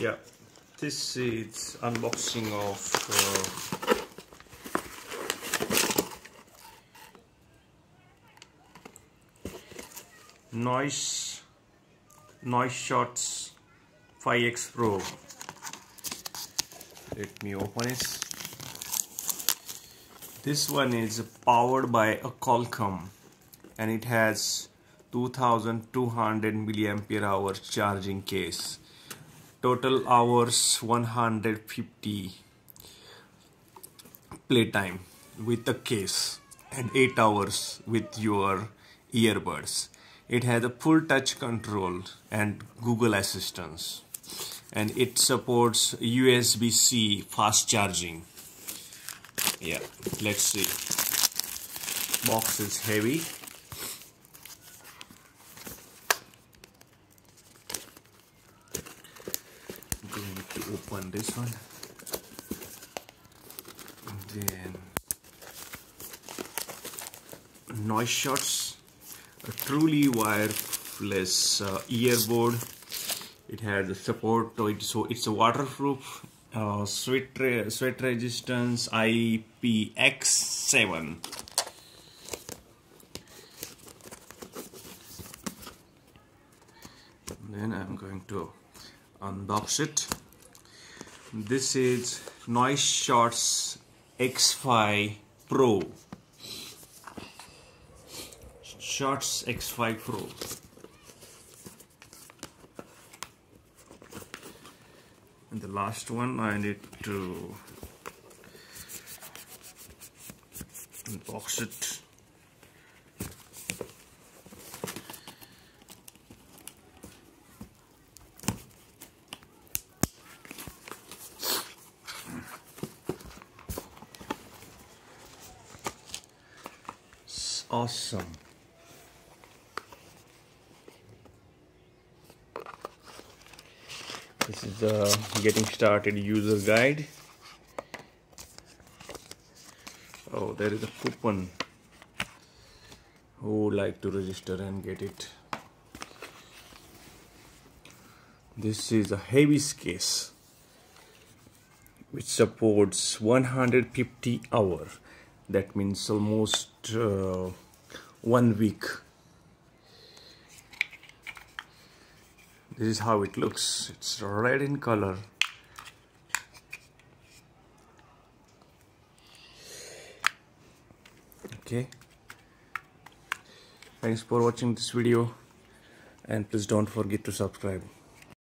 yeah. This is unboxing of uh, noise noise shots 5x pro. Let me open it. This one is powered by a Qualcomm and it has 2200 milliampere hour charging case total hours 150 playtime with the case and 8 hours with your earbuds. It has a full touch control and Google Assistance and it supports USB-C fast charging. Yeah let's see. Box is heavy going to open this one. Then noise shots a truly wireless uh, earbud it has a support to it so it's a waterproof uh, sweat, re sweat resistance IPX7 then I'm going to unbox it. This is Noise Shots X5 Pro. Shots X5 Pro. And the last one I need to unbox it awesome. This is the getting started user guide. Oh there is a coupon. Who would like to register and get it? This is a heavy case which supports 150 hour that means almost uh, one week. This is how it looks. It's red in color. Okay. Thanks for watching this video. And please don't forget to subscribe